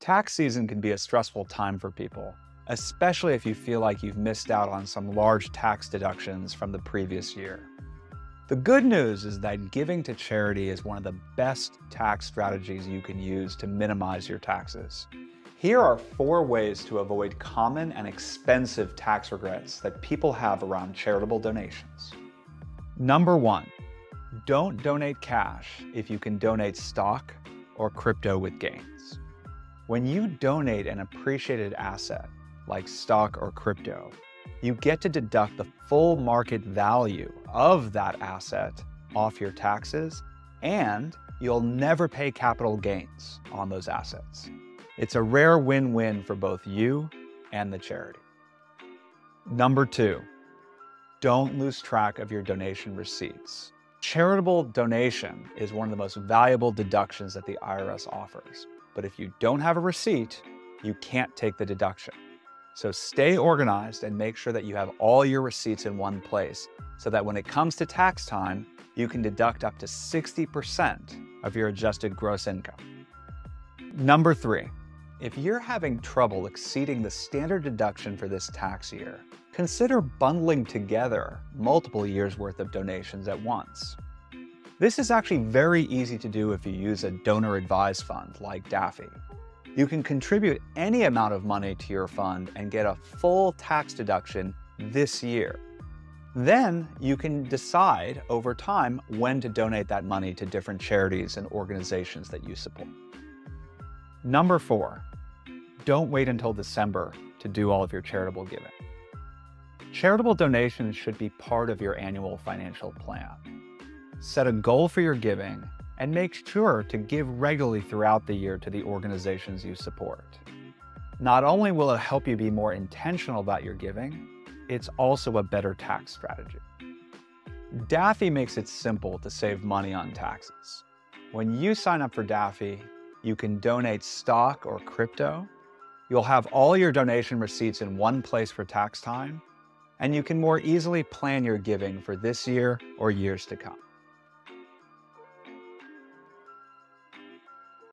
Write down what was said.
Tax season can be a stressful time for people, especially if you feel like you've missed out on some large tax deductions from the previous year. The good news is that giving to charity is one of the best tax strategies you can use to minimize your taxes. Here are four ways to avoid common and expensive tax regrets that people have around charitable donations. Number one, don't donate cash if you can donate stock or crypto with gains. When you donate an appreciated asset, like stock or crypto, you get to deduct the full market value of that asset off your taxes, and you'll never pay capital gains on those assets. It's a rare win-win for both you and the charity. Number two, don't lose track of your donation receipts. Charitable donation is one of the most valuable deductions that the IRS offers. But if you don't have a receipt, you can't take the deduction. So stay organized and make sure that you have all your receipts in one place so that when it comes to tax time, you can deduct up to 60% of your adjusted gross income. Number three, if you're having trouble exceeding the standard deduction for this tax year, consider bundling together multiple years worth of donations at once. This is actually very easy to do if you use a donor advised fund like Daffy. You can contribute any amount of money to your fund and get a full tax deduction this year. Then you can decide over time when to donate that money to different charities and organizations that you support. Number four, don't wait until December to do all of your charitable giving. Charitable donations should be part of your annual financial plan. Set a goal for your giving and make sure to give regularly throughout the year to the organizations you support. Not only will it help you be more intentional about your giving, it's also a better tax strategy. Daffy makes it simple to save money on taxes. When you sign up for Daffy, you can donate stock or crypto. You'll have all your donation receipts in one place for tax time, and you can more easily plan your giving for this year or years to come.